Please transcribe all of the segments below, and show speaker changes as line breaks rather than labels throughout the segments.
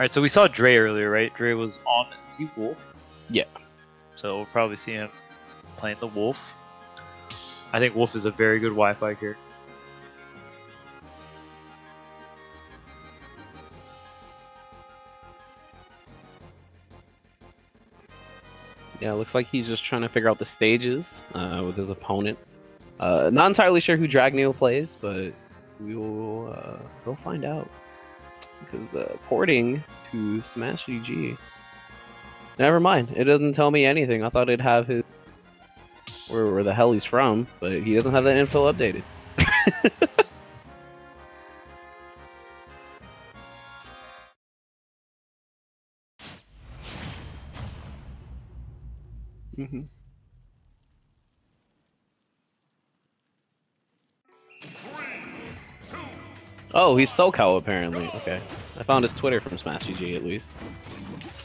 right, so we saw Dre earlier, right? Dre was on the Wolf.
Yeah.
So we'll probably see him playing the Wolf. I think Wolf is a very good Wi-Fi character.
Yeah, it looks like he's just trying to figure out the stages uh, with his opponent. Uh, not entirely sure who Dragneel plays, but we will uh, go find out. Because uh, porting to Smash GG. Never mind. It doesn't tell me anything. I thought it'd have his where, where the hell he's from, but he doesn't have that info updated. mm-hmm. Oh, he's SoCal apparently. Okay. I found his Twitter from Smash GG at least.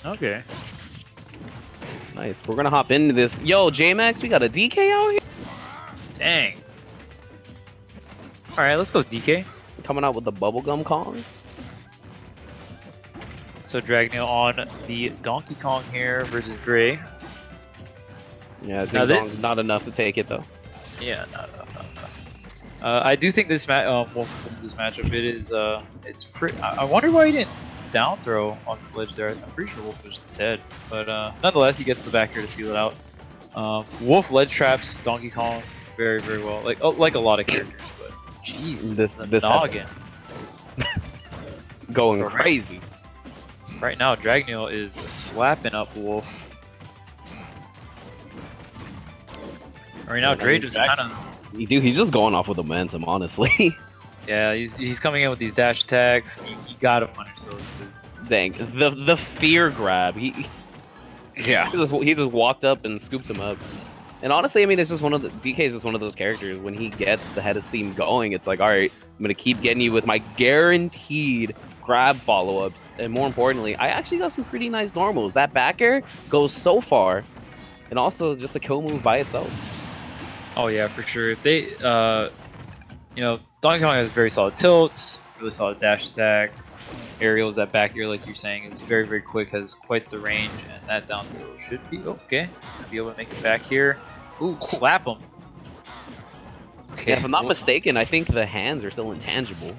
Okay.
Nice. We're gonna hop into this. Yo, JMax, we got a DK out here?
Dang. Alright, let's go DK.
Coming out with the bubblegum Kong.
So Dragneel on the Donkey Kong here versus Dre.
Yeah, Ding not enough to take it though.
Yeah, not enough. Uh, I do think this match, um, well, this matchup, it is, uh, it's pretty. I, I wonder why he didn't down throw on the ledge there. I'm pretty sure Wolf was just dead. But uh, nonetheless, he gets the back air to seal it out. Um, Wolf ledge traps Donkey Kong very, very well. Like oh, like a lot of characters, but jeez,
this
the
this
noggin.
going crazy.
Right now, Dragneel is slapping up Wolf. Right now, Dre is kind of.
Dude, he's just going off with momentum, honestly.
Yeah, he's, he's coming in with these dash attacks. You, you gotta punish those.
Dang, the the fear grab. He,
yeah,
he just, he just walked up and scooped him up. And honestly, I mean, it's just one of the DK is just one of those characters. When he gets the head of steam going, it's like, all right, I'm gonna keep getting you with my guaranteed grab follow-ups, and more importantly, I actually got some pretty nice normals. That back air goes so far, and also just a kill move by itself.
Oh yeah, for sure. If they, uh, you know, Donkey Kong has very solid tilts, really solid dash attack. Aerials that back air, like you're saying, is very, very quick, has quite the range, and that down throw should be okay. Be able to make it back here. Ooh, slap him.
Okay. Yeah, if I'm not mistaken, I think the hands are still intangible.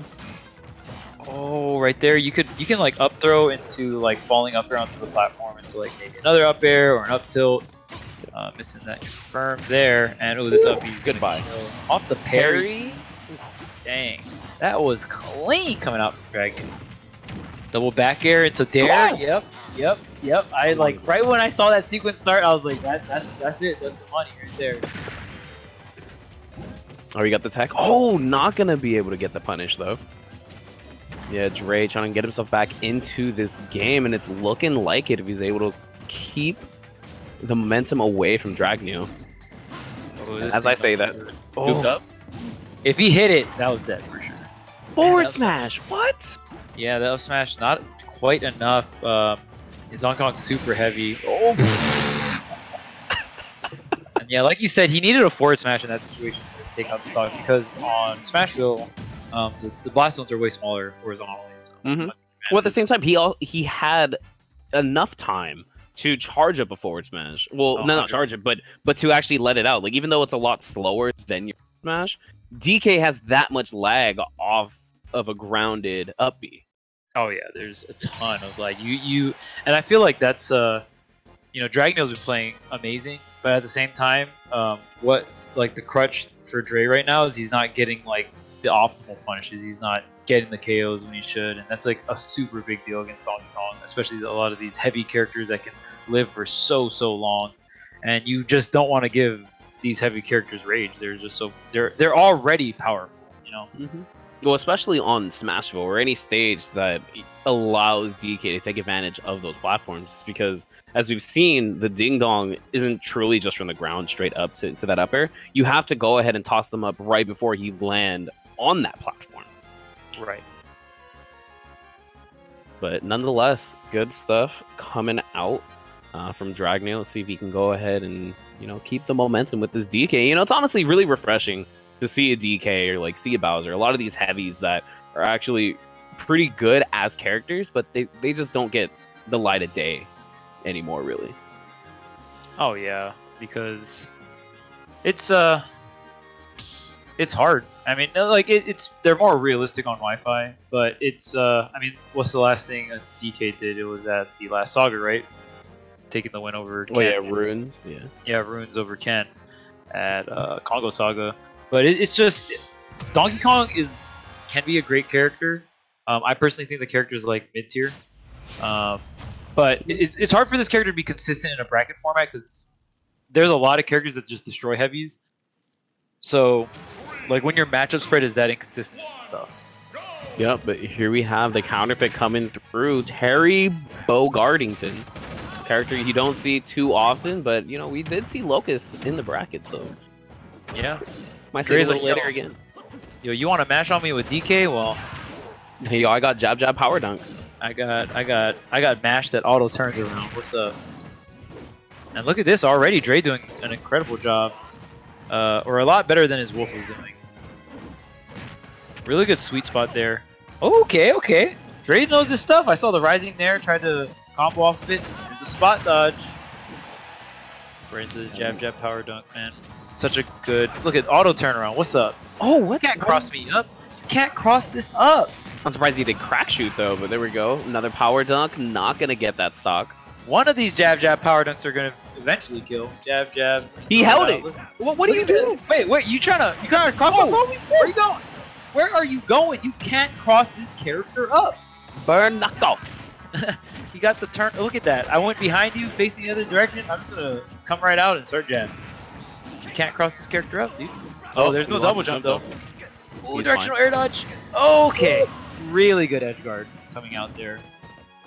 Oh, right there. You could you can like up throw into like falling up there onto the platform into like maybe another up air or an up tilt. Uh, missing that confirm there, and oh, this up
goodbye.
Off the parry. Dang. That was clean coming out from Dragon. Double back air into Dare. Yep, yep, yep. I like right when I saw that sequence start, I was like, that, that's that's it. That's the money right there.
Oh, we got the tech. Oh, not gonna be able to get the punish though. Yeah, Dre trying to get himself back into this game, and it's looking like it if he's able to keep the momentum away from Dragneel. Oh, As I say that,
oh. up. If he hit it, that was dead for sure.
Forward yeah, smash. What?
Yeah, that was smash. Not quite enough. Um, Donkey Kong's super heavy. Oh. and yeah, like you said, he needed a forward smash in that situation to take out the stock because on Smashville, um, the, the blast zones are way smaller horizontally. So
mm -hmm. Well, at the same time, he all, he had enough time to charge up a forward smash. Well, oh, no, not charge it, but but to actually let it out. Like even though it's a lot slower than your smash, DK has that much lag off of a grounded up B.
Oh yeah, there's a ton of like you you and I feel like that's uh you know Dragneel's been playing amazing, but at the same time, um, what like the crutch for Dre right now is he's not getting like the optimal punishes. He's not getting the KOs when he should, and that's like a super big deal against Donkey Kong, especially a lot of these heavy characters that can live for so so long, and you just don't want to give these heavy characters rage. They're just so they're they're already powerful, you know.
Mm-hmm. Well, especially on Smashville or any stage that allows DK to take advantage of those platforms, because as we've seen, the ding dong isn't truly just from the ground straight up to, to that upper. You have to go ahead and toss them up right before he land on that platform.
Right.
But nonetheless, good stuff coming out uh, from Dragneel. Let's see if he can go ahead and you know keep the momentum with this DK. You know, it's honestly really refreshing to see a DK or like see a Bowser. A lot of these heavies that are actually pretty good as characters, but they they just don't get the light of day anymore, really.
Oh yeah, because it's uh, it's hard. I mean, like it, it's they're more realistic on Wi-Fi, but it's uh, I mean, what's the last thing a DK did? It was at the last Saga, right? Taking the win over.
Oh yeah,
Ken.
ruins. Yeah.
yeah, runes over Ken at uh, Kongo Saga. But it, it's just Donkey Kong is can be a great character. Um, I personally think the character is like mid tier, um, but it- it's it's hard for this character to be consistent in a bracket format because there's a lot of characters that just destroy heavies. So, like when your matchup spread is that inconsistent, tough.
Yep, but here we have the counterpick coming through. Terry Bogardington. Character you don't see too often, but you know, we did see Locust in the bracket, so
Yeah.
My see it a little
like,
later
yo.
again.
Yo, you want to mash on me with DK? Well,
Hey, yo, I got jab jab power dunk.
I got I got I got mashed that auto turns around. What's up? And look at this already. Dre doing an incredible job, uh, or a lot better than his Wolf was doing. Really good sweet spot there. Okay, okay. Dre knows his stuff. I saw the rising there. Tried to combo off of it. There's a spot dodge. Into the jab jab power dunk, man. Such a good look at auto turnaround. What's up?
Oh, what?
You can't cross me up. You can't cross this up.
I'm surprised he did crack shoot though, but there we go. Another power dunk. Not gonna get that stock.
One of these jab jab power dunks are gonna eventually kill. Jab jab.
He held it. What, what
look at this. Wait, wait. You trying to? You trying to cross
Whoa.
bro? Where are you going? Where are you going? You can't cross this character up.
Burn knuckle.
You got the turn. Look at that. I went behind you, facing the other direction. I'm just gonna come right out and start jab. You can't cross this character up, dude. Oh, there's no double
his
jump though. Ooh,
He's
directional air dodge. Okay, really good edge guard coming out there.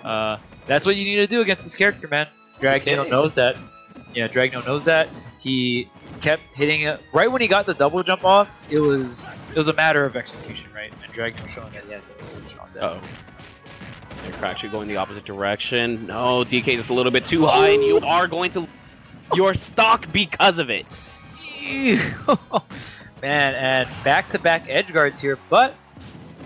Uh, that's what you need to do against this character, man. Dragneel
Okay.
knows that. Yeah, Dragneel knows that. He kept hitting it right when he got the double jump off. It was it was a matter of execution, right? And Dragneel showing that he had the execution on that.
Uh oh. Crack shoot going the opposite direction. No, DK is a little bit too high, and you are going to your stock because of it.
Man, and back-to-back edge guards here, but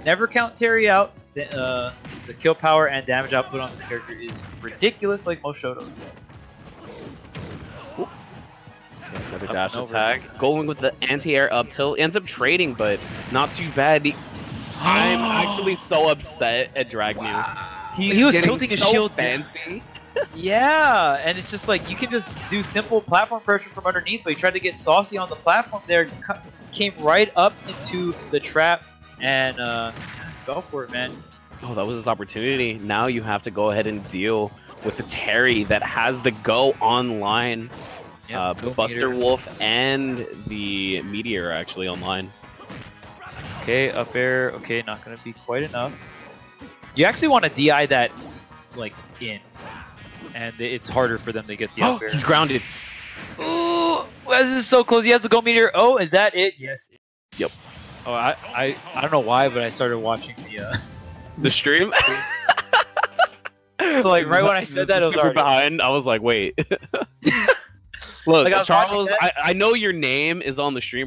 never count Terry out. The, uh, the kill power and damage output on this character is ridiculous, like most Shotos.
Another dash
over.
attack. Going with the anti-air up tilt. Ends up trading, but not too bad. He- I'm actually so upset at Dragneel. He's
He was tilting his
so
shield
fancy.
Yeah, and it's just like you can just do simple platform pressure from underneath, but he tried to get saucy on the platform there, came right up into the trap, and uh, fell for it, man.
Oh, that was his opportunity. Now you have to go ahead and deal with the Terry that has the go online.
Yeah,
uh,
go
Buster
meter.
Wolf and the Meteor are actually online.
Okay, up air. Okay, not gonna be quite enough. You actually want to DI that, like in, and it's harder for them to get the
Oh,
up air.
he's grounded.
Ooh, this is so close. He has the go meter. Oh, is that it? Yes.
Yep.
Oh, I, I, I don't know why, but I started watching the. Uh,
The stream.
so like right when I said that, it was already.
behind. I was like, wait. Look,
Like,
Charles. I, I know your name is on the stream